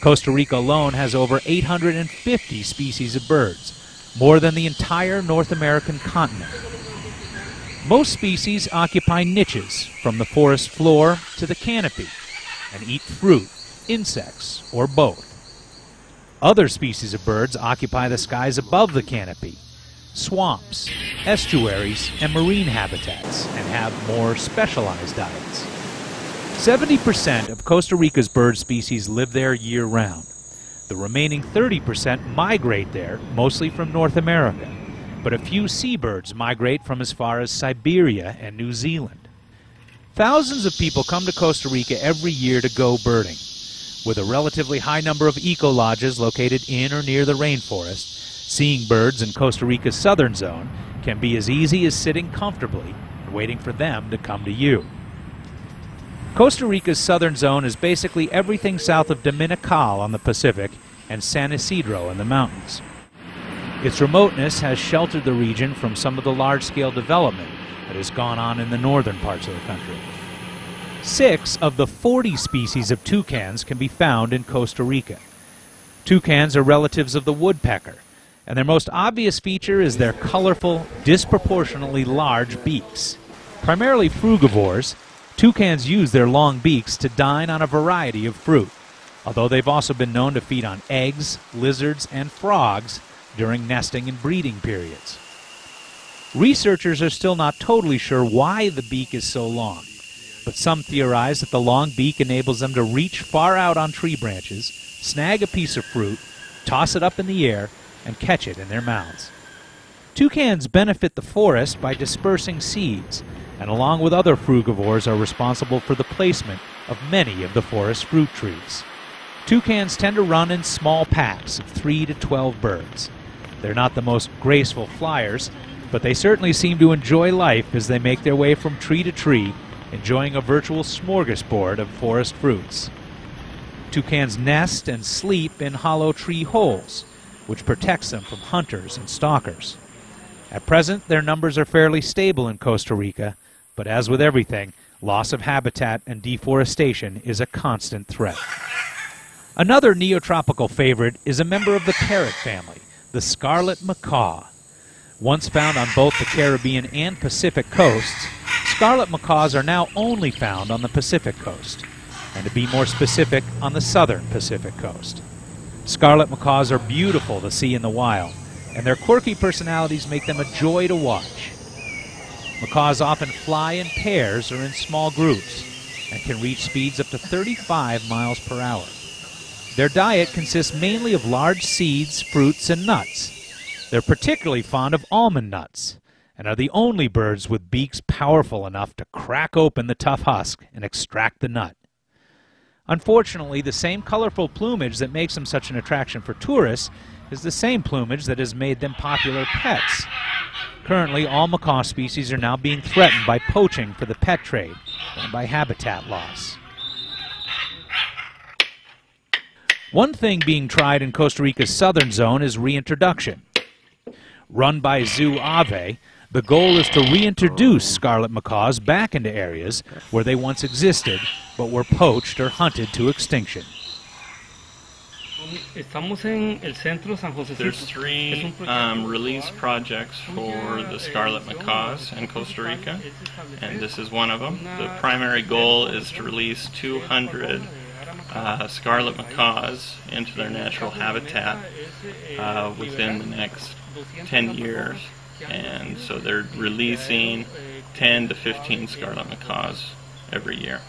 Costa Rica alone has over 850 species of birds, more than the entire North American continent. Most species occupy niches from the forest floor to the canopy and eat fruit, insects, or both. Other species of birds occupy the skies above the canopy, swamps, estuaries, and marine habitats, and have more specialized diets. 70% of Costa Rica's bird species live there year round. The remaining 30% migrate there, mostly from North America, but a few seabirds migrate from as far as Siberia and New Zealand. Thousands of people come to Costa Rica every year to go birding. With a relatively high number of eco lodges located in or near the rainforest, seeing birds in Costa Rica's southern zone can be as easy as sitting comfortably and waiting for them to come to you. Costa Rica's southern zone is basically everything south of Dominical on the Pacific and San Isidro in the mountains. Its remoteness has sheltered the region from some of the large scale development that has gone on in the northern parts of the country. Six of the 40 species of toucans can be found in Costa Rica. Toucans are relatives of the woodpecker, and their most obvious feature is their colorful, disproportionately large beaks. Primarily frugivores, Toucans use their long beaks to dine on a variety of fruit, although they've also been known to feed on eggs, lizards, and frogs during nesting and breeding periods. Researchers are still not totally sure why the beak is so long, but some theorize that the long beak enables them to reach far out on tree branches, snag a piece of fruit, toss it up in the air, and catch it in their mouths. Toucans benefit the forest by dispersing seeds and along with other frugivores are responsible for the placement of many of the forest fruit trees. Toucans tend to run in small packs of 3 to 12 birds. They're not the most graceful flyers, but they certainly seem to enjoy life as they make their way from tree to tree, enjoying a virtual smorgasbord of forest fruits. Toucans nest and sleep in hollow tree holes, which protects them from hunters and stalkers. At present, their numbers are fairly stable in Costa Rica, but as with everything, loss of habitat and deforestation is a constant threat. Another neotropical favorite is a member of the parrot family, the scarlet macaw. Once found on both the Caribbean and Pacific coasts, scarlet macaws are now only found on the Pacific coast, and to be more specific, on the southern Pacific coast. Scarlet macaws are beautiful to see in the wild, and their quirky personalities make them a joy to watch. Macaws often fly in pairs or in small groups and can reach speeds up to 35 miles per hour. Their diet consists mainly of large seeds, fruits, and nuts. They're particularly fond of almond nuts and are the only birds with beaks powerful enough to crack open the tough husk and extract the nut. Unfortunately, the same colorful plumage that makes them such an attraction for tourists is the same plumage that has made them popular pets. Currently, all macaw species are now being threatened by poaching for the pet trade and by habitat loss. One thing being tried in Costa Rica's southern zone is reintroduction. Run by Zoo Ave, the goal is to reintroduce scarlet macaws back into areas where they once existed but were poached or hunted to extinction. Estamos en el centro San There's three um, release projects for the scarlet macaws in Costa Rica, and this is one of them. The primary goal is to release 200 uh, scarlet macaws into their natural habitat uh, within the next 10 years. And so they're releasing 10 to 15 scarlet macaws every year.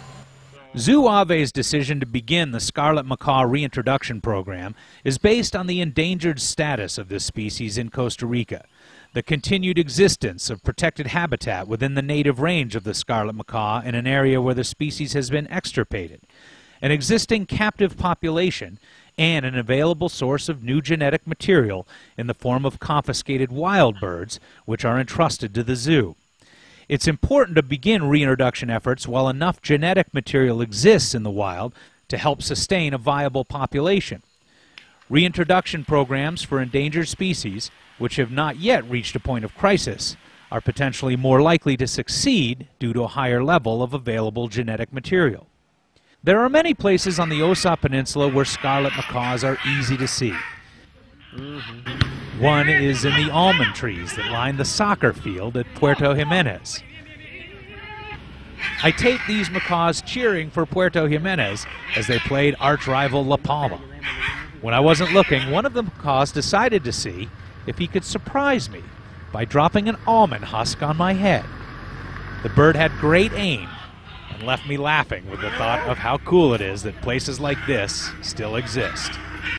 Zoo Ave's decision to begin the scarlet macaw reintroduction program is based on the endangered status of this species in Costa Rica, the continued existence of protected habitat within the native range of the scarlet macaw in an area where the species has been extirpated, an existing captive population, and an available source of new genetic material in the form of confiscated wild birds, which are entrusted to the zoo. It's important to begin reintroduction efforts while enough genetic material exists in the wild to help sustain a viable population. Reintroduction programs for endangered species, which have not yet reached a point of crisis, are potentially more likely to succeed due to a higher level of available genetic material. There are many places on the Osa Peninsula where scarlet macaws are easy to see. Mm-hmm. One is in the almond trees that line the soccer field at Puerto Jimenez. I taped these macaws cheering for Puerto Jimenez as they played arch rival La Palma. When I wasn't looking, one of the macaws decided to see if he could surprise me by dropping an almond husk on my head. The bird had great aim and left me laughing with the thought of how cool it is that places like this still exist.